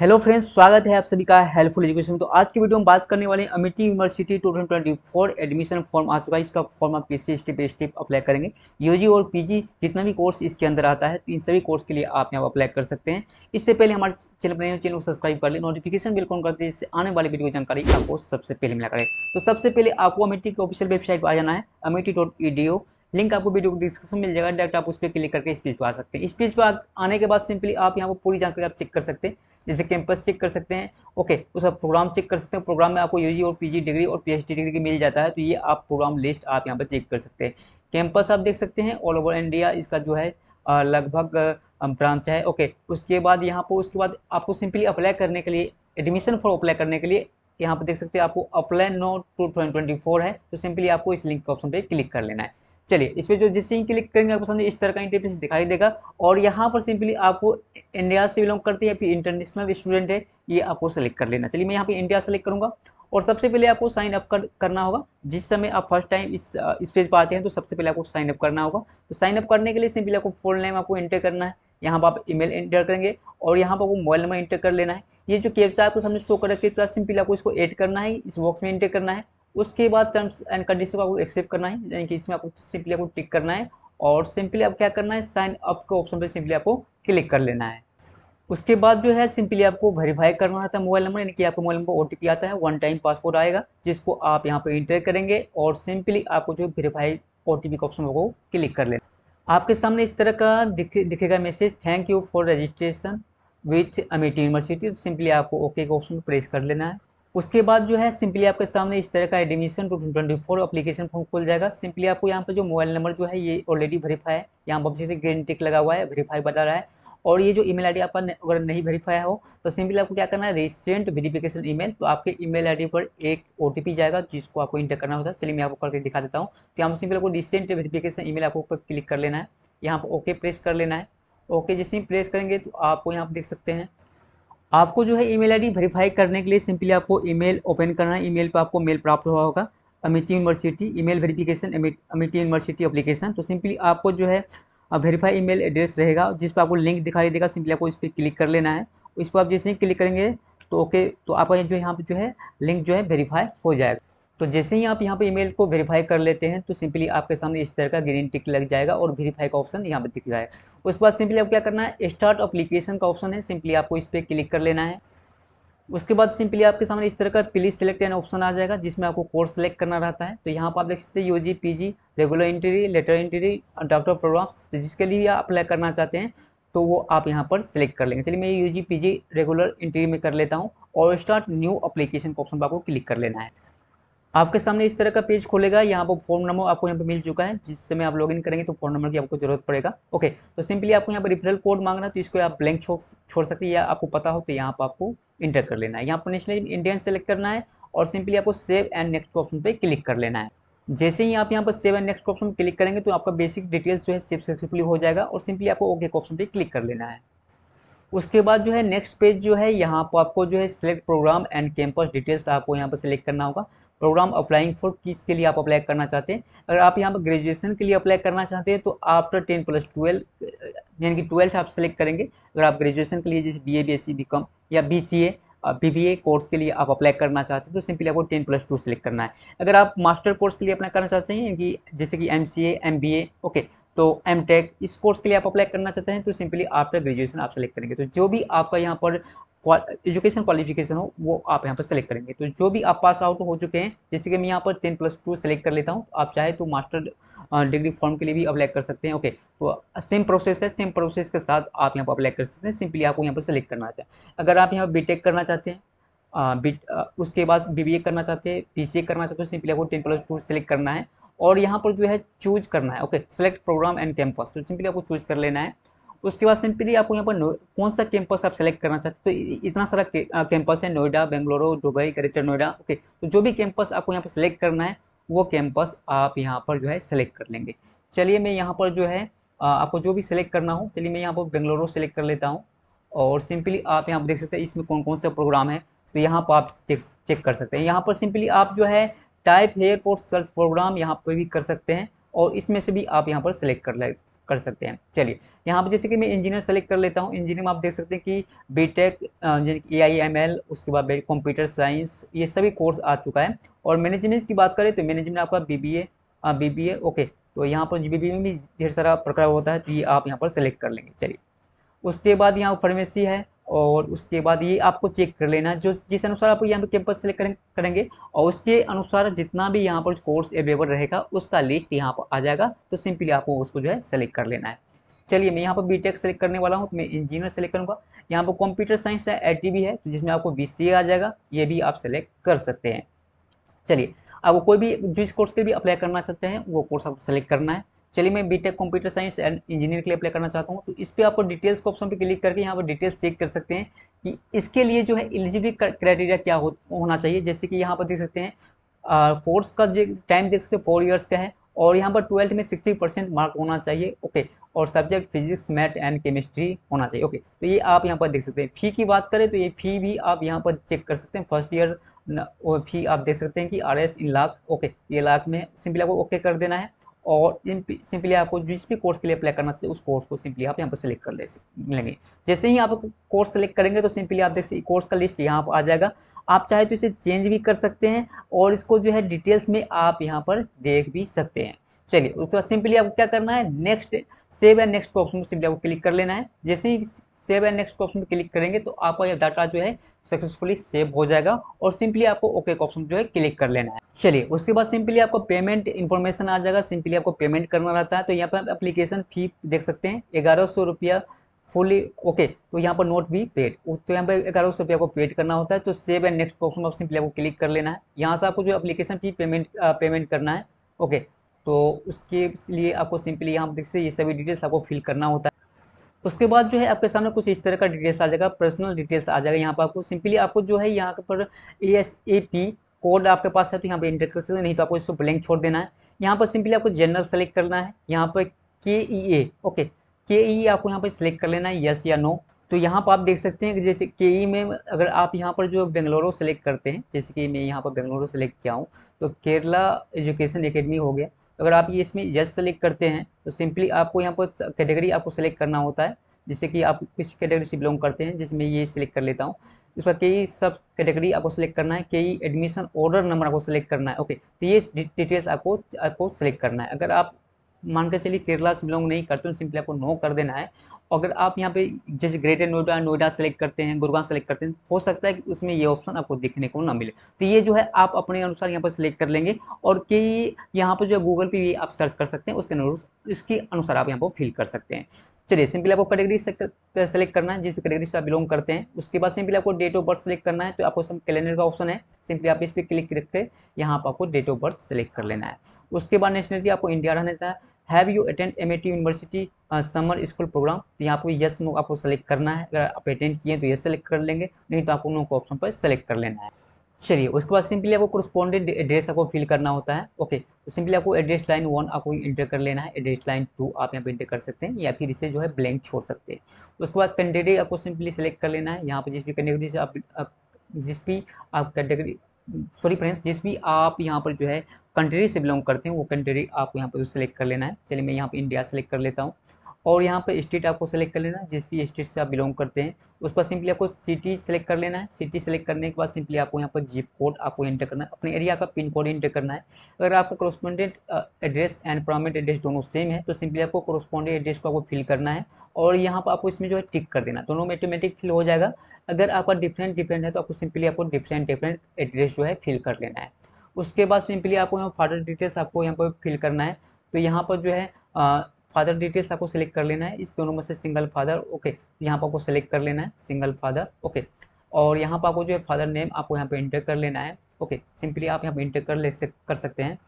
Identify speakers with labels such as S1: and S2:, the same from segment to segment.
S1: Hello friends, स्वागत है आप सभी का हेल्पफुल एजुकेशन तो आज की वीडियो में बात करने वाले अमिटी यूनिवर्सिटी 2024 एडमिशन फॉर्म आ चुका है। इसका फॉर्म आप कैसे स्टेप बाई स्टेप अप्लाई करेंगे? यूजी और पीजी जितना भी कोर्स इसके अंदर आता है तो इन सभी कोर्स के लिए आप यहाँ अप्लाई कर सकते हैं। इससे पहले हमारे चैनल पर चैनल को सब्सक्राइब कर ले। नोटिफिकेशन बिल करते हैं इससे आने वाली वीडियो जानकारी आपको सबसे पहले मिला करें। तो सबसे पहले आपको अमिटी की ऑफिशियल वेबसाइट पर आ जाना है Amity dot E D O link आपको वीडियो को डिस्क्रिप्शन मिल जाएगा। डायरेक्ट आप उस पर क्लिक करके इस पेज पर आ सकते हैं। इस पेज पर आने के बाद सिंपली आप यहाँ पर पूरी जानकारी आप चेक कर सकते हैं। जैसे कैंपस चेक कर सकते हैं। ओके उसका प्रोग्राम चेक कर सकते हैं। प्रोग्राम में आपको यूजी और पीजी डिग्री और पीएचडी डिग्री मिल जाता है तो ये आप प्रोग्राम लिस्ट आप यहाँ पर चेक कर सकते हैं। कैंपस आप देख सकते हैं ऑल ओवर इंडिया इसका जो है लगभग ब्रांच है। ओके उसके बाद यहाँ पर, उसके बाद आपको सिंपली अप्लाई करने के लिए एडमिशन फॉर अप्लाई करने के लिए यहाँ पर देख सकते हैं, आपको अप्लाई नो टू ट्वेंटी है तो सिंपली आपको इस लिंक के ऑप्शन पर क्लिक कर लेना है। चलिए इस पर जो जिससे ही क्लिक करेंगे, आपको सामने इस तरह का इंटरफेस दिखाई देगा और यहाँ पर सिंपली आपको इंडिया से बिलोंग करते हैं, फिर इंटरनेशनल स्टूडेंट है, ये आपको सेलेक्ट कर लेना। चलिए, मैं यहाँ पे इंडिया सेलेक्ट करूँगा और सबसे पहले आपको साइन अप कर, करना होगा। जिस समय आप फ़र्स्ट टाइम इस इस पेज पर आते हैं तो सबसे पहले आपको साइन अप करना होगा। तो साइन अप करने के लिए सिंपली आपको फुल नेम आपको एंटर करना है। यहाँ पर आप ईमेल एंटर करेंगे और यहाँ पर आपको मोबाइल नंबर एंटर कर लेना है। ये जो कैप्चा आपको सामने शो कर रखे तो सिंपली आपको इसको ऐड करना है, इस बॉक्स में एंटर करना है उसके बाद टर्म्स एंड कंडीशन को आपको एक्सेप्ट करना है, यानी कि इसमें आपको सिंपली आपको टिक करना है और सिंपली आप क्या करना है? साइन अप के ऑप्शन पर सिंपली आपको क्लिक कर लेना है। उसके बाद जो है सिंपली आपको वेरीफाई करना होता है मोबाइल नंबर यानी कि आपको मोबाइल नंबर ओ आता है वन टाइम पासपोर्ट आएगा, जिसको आप यहाँ पे इंटर करेंगे और सिंपली आपको जो वेरीफाई ओ का ऑप्शन को क्लिक कर लेना आपके सामने इस तरह का दिखे, दिखेगा message thank you for registration with Amity University simply आपको ओके का ऑप्शन प्रेस कर लेना है। उसके बाद जो है सिंपली आपके सामने इस तरह का admission two twenty four application form खुल जाएगा। सिंपली आपको यहाँ पर जो मोबाइल नंबर जो है, ये ऑलरेडी वेरीफाई है। यहाँ पर जैसे ग्रीन टिक लगा हुआ है वेरीफाई बता रहा है। और ये जो ईमेल आईडी आपका अगर नहीं वेरीफाई हो तो सिंपली आपको क्या करना है रिसेंट वेरिफिकेशन ईमेल तो आपके ईमेल आईडी पर एक ओटीपी जाएगा, जिसको आपको इंटर करना होता है। चलिए मैं आपको करके दिखा देता हूँ। तो यहाँ पर सिंपली आपको रिसेंट वेरिफिकेशन ईमेल आपको ऊपर क्लिक कर लेना है। यहाँ पर ओके प्रेस कर लेना है। ओके जैसे ही प्रेस करेंगे तो आपको यहाँ पर देख सकते हैं आपको जो है ईमेल आईडी वेरीफाई करने के लिए सिंपली आपको ईमेल ओपन करना है। ईमेल पर आपको मेल प्राप्त हुआ होगा। Amity University email verification Amity University application तो सिंपली आपको जो है वेरीफाई ईमेल एड्रेस रहेगा, जिस पर आपको लिंक दिखाई देगा सिंपली आपको इस पर क्लिक कर लेना है। इस पर आप जैसे ही क्लिक करेंगे तो ओके तो आपका जो यहाँ पर जो है लिंक जो है वेरीफाई हो जाएगा। तो जैसे ही आप यहाँ पे ईमेल को वेरीफाई कर लेते हैं तो सिंपली आपके सामने इस तरह का ग्रीन टिक लग जाएगा और वेरीफाई का ऑप्शन यहाँ पे दिख जाएगा उसके बाद सिंपली आप क्या करना है स्टार्ट अप्लीकेशन का ऑप्शन है सिंपली आपको इस पर क्लिक कर लेना है। उसके बाद सिंपली आपके सामने इस तरह का प्लीज़ सेलेक्ट एन ऑप्शन आ जाएगा, जिसमें आपको कोर्स सेलेक्ट करना रहता है। तो यहाँ पर आप देख सकते हैं U G P G regular entry lateral entry doctor programme तो जिसके लिए आप अप्लाई करना चाहते हैं तो वो आप यहाँ पर सिलेक्ट कर लेंगे। चलिए मैं U G P G regular entry में कर लेता हूँ और स्टार्ट न्यू अप्लीकेशन का ऑप्शन पर आपको क्लिक कर लेना है। आपके सामने इस तरह का पेज खोलेगा, यहाँ पर फ़ोन नंबर आपको यहाँ पे मिल चुका है जिस समय आप लॉगिन करेंगे तो फ़ोन नंबर की आपको ज़रूरत पड़ेगा। ओके तो सिंपली आपको यहाँ पर रिफरल कोड मांगना तो इसको आप ब्लैंक छोड़ छोड़ सकते हैं या आपको पता हो तो यहाँ पर आपको इंटर कर लेना है। यहाँ पर नेशनल इंडियन सेलेक्ट करना है और सिंपली आपको सेव एंड नेक्स्ट ऑप्शन पर क्लिक कर लेना है। जैसे ही आप यहाँ पर save and next option click करेंगे तो आपका बेसिक डिटेल्स जो है सेव सक्सेसफुली हो जाएगा और सिंपली आपको ओके ऑप्शन पर क्लिक कर लेना है। उसके बाद जो है नेक्स्ट पेज जो है, यहाँ पर आपको जो है select programme and campus details आपको यहाँ पर सिलेक्ट करना होगा। प्रोग्राम अप्लाइंग फॉर किस के लिए आप अप्लाई करना चाहते हैं? अगर आप यहाँ पर ग्रेजुएशन के लिए अप्लाई करना चाहते हैं तो आफ्टर टेन प्लस ट्वेल्व यानी कि ट्वेल्थ आप सेलेक्ट करेंगे। अगर आप ग्रेजुएशन के लिए जैसे B A B S C B com या B C A B course के लिए आप अप्लाई करना चाहते हैं तो सिंपली आपको टेन प्लस टू सेलेक्ट करना है। अगर आप मास्टर कोर्स के लिए अप्लाई करना चाहते हैं कि जैसे कि M C M B A okay तो एम टेक इस कोर्स के लिए आप अप्लाई करना चाहते हैं तो सिंपली आफ्टर ग्रेजुएशन आप सेलेक्ट करेंगे। तो जो भी आपका यहाँ पर एजुकेशन क्वालिफिकेशन हो, वो आप यहाँ पर सेलेक्ट करेंगे। तो जो भी आप पास आउट हो चुके हैं, जैसे कि मैं यहाँ पर टेन प्लस टू सेलेक्ट कर लेता हूँ, आप चाहे तो मास्टर डिग्री फॉर्म के लिए भी अप्लाई कर सकते हैं। ओके तो सेम प्रोसेस है सेम प्रोसेस के साथ आप यहाँ पर अप्लाई कर सकते हैं। सिंपली आपको यहाँ पर सेलेक्ट करना है। अगर आप यहाँ पर बी करना चाहते हैं बी उसके बाद बीबीए करना चाहते हैं पी करना चाहते हैं सिंपली आपको टेन प्लस टू सेलेक्ट करना है। और यहाँ पर जो है चूज़ करना है। Okay select programme and campus तो सिंपली आपको चूज़ कर लेना है। उसके बाद सिंपली आपको यहाँ पर कौन सा कैंपस आप सेलेक्ट करना चाहते हैं? तो इतना सारा कैंपस है, Noida, Bengaluru, Dubai, greater Noida. Okay तो जो भी कैंपस आपको यहाँ पर सेलेक्ट करना है, वो कैंपस आप यहाँ पर जो है सेलेक्ट कर लेंगे। चलिए मैं यहाँ पर जो है आपको जो भी सिलेक्ट करना हो, चलिए मैं यहाँ पर बेंगलुरु सेलेक्ट कर लेता हूँ। और सिंपली आप यहाँ पर देख सकते हैं इसमें कौन कौन सा प्रोग्राम है। तो यहाँ पर आप चेक चेक कर सकते हैं। यहाँ पर सिंपली आप जो है type here for search programme यहाँ पर भी कर सकते हैं और इसमें से भी आप यहाँ पर सेलेक्ट कर ले, कर सकते हैं। चलिए, यहाँ पर जैसे कि मैं इंजीनियर सेलेक्ट कर लेता हूँ। इंजीनियर में आप देख सकते हैं कि B tech A I M L उसके बाद कंप्यूटर साइंस ये सभी कोर्स आ चुका है। और मैनेजमेंट की बात करें तो मैनेजमेंट आपका B B A B B A okay तो यहाँ पर बी बी में भी ढेर सारा प्रकार होता है तो ये आप यहाँ पर सेलेक्ट कर लेंगे। चलिए, उसके बाद यहाँ फार्मेसी है। और उसके बाद ये आपको चेक कर लेना जो जिस अनुसार आप यहाँ पे कैंपस सेलेक्ट करें, करेंगे और उसके अनुसार जितना भी यहाँ पर कोर्स अवेलेबल रहेगा उसका लिस्ट यहाँ पर आ जाएगा तो सिंपली आपको उसको जो है सेलेक्ट कर लेना है। चलिए मैं यहाँ पर बीटेक सेलेक्ट करने वाला हूँ तो मैं इंजीनियर सेलेक्ट करूँगा। यहाँ पर कंप्यूटर साइंस है आई भी है तो जिसमें आपको बी आ जाएगा ये भी आप सेलेक्ट कर सकते हैं। चलिए अब कोई भी जिस कोर्स के भी अप्लाई करना चाहते हैं वो कोर्स आपको सेलेक्ट करना है। चलिए मैं BTech computer science and engineer के लिए अप्लाई करना चाहता हूँ। तो इस पर आपको डिटेल्स के ऑप्शन पे क्लिक करके यहाँ पर डिटेल्स चेक कर सकते हैं कि इसके लिए जो है एलिजिबिलिटी क्राइटेरिया क्या हो, होना चाहिए। जैसे कि यहाँ पर देख सकते हैं कोर्स का जो टाइम देख सकते हैं फोर ईयर्स का है और यहाँ पर ट्वेल्थ में सिक्सटी परसेंट मार्क होना चाहिए। ओके और subject physics math and chemistry होना चाहिए। ओके तो ये आप यहाँ पर देख सकते हैं। फ़ी की बात करें तो ये फ़ी भी आप यहाँ पर चेक कर सकते हैं। फ़र्स्ट ईयर फ़ी आप देख सकते हैं कि R S in lakh okay ये लाख में सिंपली आपको ओके कर देना है। और सिंपली आपको जिस भी कोर्स के लिए अप्लाई करना चाहिए, उस कोर्स को सिंपली आप यहाँ पर सेलेक्ट कर ले लेंगे जैसे ही आप कोर्स सेलेक्ट करेंगे तो सिंपली आप देख सकते कोर्स का लिस्ट यहाँ पर आ जाएगा। आप चाहे तो इसे चेंज भी कर सकते हैं और इसको जो है डिटेल्स में आप यहाँ पर देख भी सकते हैं। चलिए, उसके बाद सिंपली आपको क्या करना है? Next save and next option में सिंपली आपको क्लिक कर लेना है। जैसे ही सेव एंड नेक्स्ट ऑप्शन पर क्लिक करेंगे तो आपका यह डाटा जो है सक्सेसफुली सेव हो जाएगा और सिंपली आपको ओके ऑप्शन जो है क्लिक कर लेना है। चलिए, उसके बाद सिंपली आपको पेमेंट इन्फॉर्मेशन आ जाएगा। सिंपली आपको पेमेंट करना रहता है। तो यहाँ पर आप एप्लीकेशन फ़ी देख सकते हैं। ग्यारह फुली ओके तो यहाँ पर नोट भी पेड तो यहाँ पर ग्यारह सौ रुपया आपको पेड करना होता है। तो सेव एंड नेक्स्ट ऑप्शन आप सिंपली आपको क्लिक कर लेना है। यहाँ से आपको जो एप्लीकेशन फ़ी पेमेंट पेमेंट करना है। ओके तो उसके लिए आपको सिंपली यहाँ देख ये सभी डिटेल्स आपको फिल करना होता है उसके बाद जो है आपके सामने कुछ इस तरह का डिटेल्स आ जाएगा पर्सनल डिटेल्स आ जाएगा यहाँ पर आपको सिंपली आपको जो है यहाँ पर A S A P code आपके पास है तो यहाँ पर इंटर कर सकते हैं नहीं तो आपको इसको ब्लैंक छोड़ देना है यहाँ पर सिंपली आपको जनरल सेलेक्ट करना है यहाँ पर के ई ए ओके के ई आपको यहाँ पर सिलेक्ट कर लेना है यस या नो तो यहाँ पर आप देख सकते हैं कि जैसे के ई में अगर आप यहाँ पर जो बेंगलोरो सेलेक्ट करते हैं जैसे कि मैं यहाँ पर बेंगलोरो सेलेक्ट किया हूँ तो केरला एजुकेशन एकेडमी हो गया अगर आप ये इसमें यस सेलेक्ट करते हैं तो सिंपली आपको यहाँ पर कैटेगरी आपको सेलेक्ट करना होता है, जिससे कि आप किस कैटेगरी से बिलोंग करते हैं, जिसमें ये सिलेक्ट कर लेता हूँ। इस पर कई सब कैटेगरी आपको सेलेक्ट करना है, कई एडमिशन ऑर्डर नंबर आपको सेलेक्ट करना है ओके तो ये डिटेल्स आपको आपको सेलेक्ट करना है। अगर आप मान के चलिए केरला से बिलोंग नहीं करते तो सिंपली आपको नो कर देना है। अगर आप यहाँ पे जैसे ग्रेटर नोएडा नोएडा सेलेक्ट करते हैं, गुरुग्राम सेलेक्ट करते हैं, हो सकता है कि उसमें ये ऑप्शन आपको देखने को ना मिले। तो ये जो है, आप अपने अनुसार यहाँ पर सिलेक्ट कर लेंगे और कई यहाँ पर जो है गूगल पे भी आप सर्च कर सकते हैं, उसके अनुसार इसके अनुसार आप यहाँ पर फिल कर सकते हैं। चलिए, सिंपली आपको कैटेगरी सेलेक्ट करना है, जिस कैटेगरी से आप बिलोंग करते हैं, उसके बाद सिंपली आपको डेट ऑफ़ बर्थ सेलेक्ट करना है तो आपको सब कैलेंडर का ऑप्शन है। सिंपली आप इस पर क्लिक करके यहाँ पर आपको डेट ऑफ़ बर्थ सेलेक्ट कर लेना है। उसके बाद नेशनलिटी आपको इंडिया रहना है have you attend M university summer school program तो यहाँ पर यस नो आपको सेलेक्ट करना है। अगर आप अटेंड किए तो यस सेलेक्ट कर लेंगे। नहीं तो आपको नो को ऑप्शन पर सेलेक्ट कर लेना है। चलिए, उसके बाद सिंपली आपको करस्पॉन्डेंट एड्रेस आपको फिल करना होता है। ओके तो सिंपली आपको एड्रेस लाइन वन आपको इंटर कर लेना है। एड्रेस लाइन टू आप यहाँ पे इंटर कर सकते हैं। या फिर इसे जो है ब्लैंक छोड़ सकते हैं। उसके बाद कैंडिडेट आपको सिंपली सेलेक्ट कर लेना है। यहाँ पर जिस भी कैंडिडेट से आप जिस भी आप कैटेगरी सॉरी फ्रेंड्स जिस भी आप यहाँ पर जो है कंट्री से बिलोंग करते हैं, वो कंट्री आपको यहाँ पर सेलेक्ट कर लेना है। चलिए मैं यहाँ पर इंडिया सेलेक्ट कर लेता हूँ। और यहाँ पर स्टेट आपको सेलेक्ट कर लेना है, जिस भी स्टेट से आप बिलोंग करते हैं। उस पर सिंपली आपको सिटी सेलेक्ट कर लेना है। सिटी सेलेक्ट करने के बाद सिंपली आपको यहाँ पर जिप कोड आपको एंटर करना है। अपने एरिया का पिन कोड एंटर करना है। अगर आपका correspondent address and permanent address दोनों सेम है तो सिंपली आपको करोस्पॉन्डेंट एड्रेस को आपको फिल करना है। और यहाँ पर आपको इसमें जो है टिक कर देना दोनों में ऑटोमेटिक फिल हो जाएगा। अगर आपका डिफरेंट डिफरेंट है तो आपको सिंपली आपको डिफरेंट डिफरेंट एड्रेस जो है फिल कर लेना है। उसके बाद सिंपली आपको यहाँ फादर डिटेल्स आपको यहाँ पर फिल करना है तो यहाँ पर जो है फादर डिटेल्स आपको सेलेक्ट कर लेना है इस दोनों में से सिंगल फादर ओके यहाँ पर आपको सेलेक्ट कर लेना है सिंगल फादर ओके और यहाँ पर आपको जो है फादर नेम आपको यहाँ पर इंटर कर लेना है ओके सिंपली आप यहाँ पर इंटर कर ले कर सकते हैं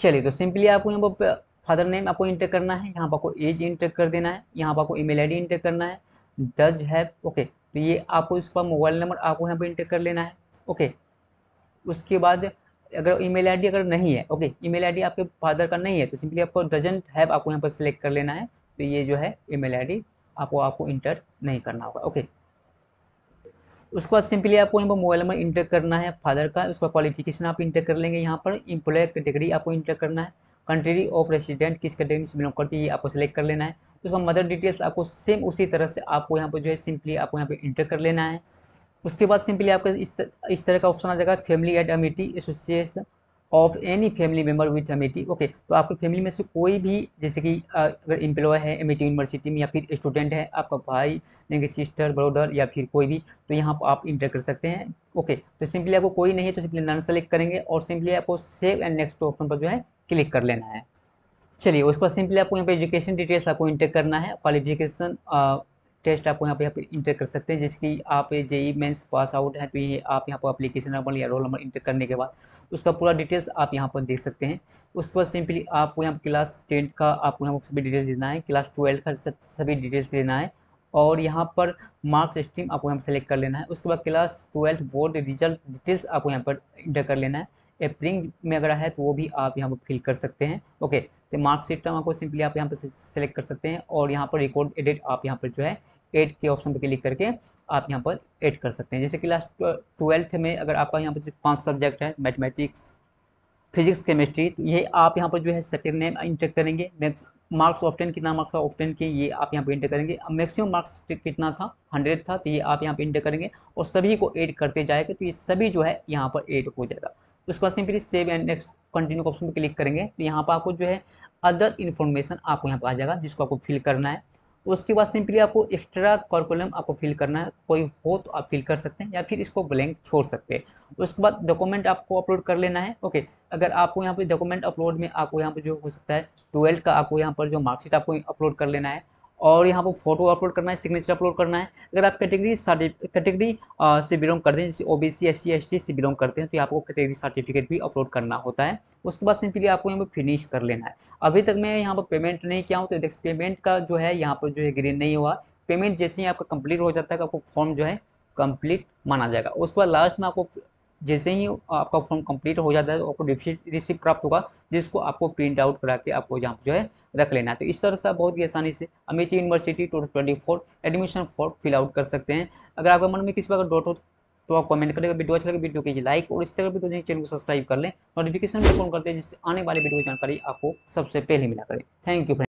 S1: चलिए तो सिंपली आपको यहाँ पर फादर नेम आपको इंटर करना है यहाँ पर आपको एज इंटर कर देना है यहाँ पर आपको ईमेल आईडी इंटर करना है डज है ओके तो ये आपको इसका मोबाइल नंबर आपको यहाँ पर इंटर कर लेना है ओके उसके बाद अगर ईमेल आईडी अगर नहीं है ओके ईमेल आईडी आपके फादर का नहीं है तो सिंपली आपको डजेंट हैव आपको यहाँ पर सिलेक्ट कर लेना है तो ये जो है ईमेल आईडी आपको आपको इंटर नहीं करना होगा ओके उसके बाद सिंपली आपको यहाँ पर मोबाइल नंबर इंटर करना है फादर का, उसका क्वालिफिकेशन आप इंटर कर लेंगे यहाँ पर इम्प्लॉय कैटेगरी आपको इंटर करना है कंट्री ऑफ़ रेसिडेंट किस कैटेगरी से बिलोंग करती है आपको सेलेक्ट कर लेना है, उसका मदर डिटेल्स आपको सेम उसी तरह से आपको यहाँ पर जो है सिंपली आपको यहाँ पे इंटर कर लेना है उसके बाद सिंपली आपका इस तर, इस तरह का ऑप्शन आ जाएगा family at Amity association of any family member with Amity okay तो आपकी फैमिली में से कोई भी जैसे कि अगर एम्प्लॉय है एमिटी यूनिवर्सिटी में या फिर स्टूडेंट है आपका भाई यानी कि सिस्टर ब्रदर या फिर कोई भी तो यहाँ पर आप इंटर कर सकते हैं। ओके तो सिंपली आपको कोई नहीं है तो सिंपली नन सेलेक्ट करेंगे और सिंपली आपको सेव एंड नेक्स्ट ऑप्शन पर जो है क्लिक कर लेना है। चलिए उसके बाद सिंपली आपको यहाँ पे एजुकेशन डिटेल्स आपको इंटर करना है क्वालिफिकेशन टेस्ट आपको यहाँ पे यहाँ पे इंटर कर सकते हैं। जैसे कि आप जेई मेंस पास आउट है तो ये आप यहाँ पर अप्लीकेशन नंबर या रोल नंबर इंटर करने के बाद उसका पूरा डिटेल्स आप यहाँ पर देख सकते हैं। उसके बाद सिंपली आपको यहाँ क्लास टेंथ का आपको यहाँ पर सभी डिटेल्स देना है क्लास ट्वेल्थ का सभी डिटेल्स देना है और यहाँ पर मार्क्स स्ट्रीम आपको यहाँ पर सेलेक्ट कर लेना है। उसके बाद class twelfth board result details आपको यहाँ पर इंटर कर लेना है। अप्रिंग में अगर है तो वो भी आप यहाँ पर फिल कर सकते हैं। ओके तो मार्कशीट आपको सिंपली आप यहाँ पर सेलेक्ट कर सकते हैं और यहाँ पर रिकॉर्ड एडिट आप यहाँ पर जो है एड के ऑप्शन पर क्लिक करके आप यहाँ पर एड कर सकते हैं। जैसे क्लास ट्वेल्थ में अगर आपका यहाँ पर पाँच सब्जेक्ट है मैथमेटिक्स फिजिक्स केमिस्ट्री तो ये आप यहाँ पर जो है सेकेंड नेम इंटर करेंगे। मैक्स मार्क्स ऑप्टेन कितना मार्क्स ऑप्टेन किए ये आप यहाँ पे इंटर करेंगे। मैक्सिमम मार्क्स कितना था? हंड्रेड था तो ये आप यहाँ पे इंटर करेंगे और सभी को ऐड करते जाएगा तो ये सभी जो है यहाँ पर ऐड हो जाएगा। उसके बाद simply save and next continue option पर क्लिक करेंगे तो यहाँ पर आपको जो है अदर इन्फॉर्मेशन आपको यहाँ पर आ जाएगा, जिसको आपको फिल करना है। उसके बाद सिंपली आपको एक्स्ट्रा करिकुलम आपको फिल करना है। कोई हो तो आप फिल कर सकते हैं या फिर इसको ब्लैंक छोड़ सकते हैं। उसके बाद डॉक्यूमेंट आपको अपलोड कर लेना है। ओके अगर आपको यहाँ पे डॉक्यूमेंट अपलोड में आपको यहाँ पर जो हो सकता है ट्वेल्थ का आपको यहाँ पर जो मार्कशीट आपको अपलोड कर लेना है और यहाँ पर फ़ोटो अपलोड करना है सिग्नेचर अपलोड करना है। अगर आप कैटेगरी कैटेगरी से बिलोंग करते हैं, जैसे O B C S C S T से बिलोंग करते हैं तो आपको कैटेगरी सर्टिफिकेट भी अपलोड करना होता है। उसके बाद सिंपली आपको यहाँ पर फिनिश कर लेना है। अभी तक मैं यहाँ पर पेमेंट नहीं किया हूँ तो देख पेमेंट का जो है, यहाँ पर जो है ग्रीन नहीं हुआ। पेमेंट जैसे ही आपका कंप्लीट हो जाता है, आपको फॉर्म जो है कंप्लीट माना जाएगा। उसके बाद लास्ट में आपको जैसे ही आपका फॉर्म कंप्लीट हो जाता है तो आपको रिसिप्ट प्राप्त होगा, जिसको आपको प्रिंट आउट करा के आपको जहाँ जो है रख लेना है। तो इस तरह से बहुत ही आसानी से Amity university two twenty four admission form fill out कर सकते हैं। अगर आपके मन में किसी प्रकार डॉट हो तो आप कमेंट करेंगे वीडियो अच्छा लगे, वीडियो कीजिए लाइक और इस तरह वीडियो चैनल को सब्सक्राइब कर लें। नोटिफिकेशन भी फ़ोन करते हैं जिससे आने वाली वीडियो की जानकारी आपको सबसे पहले मिला करें। Thank you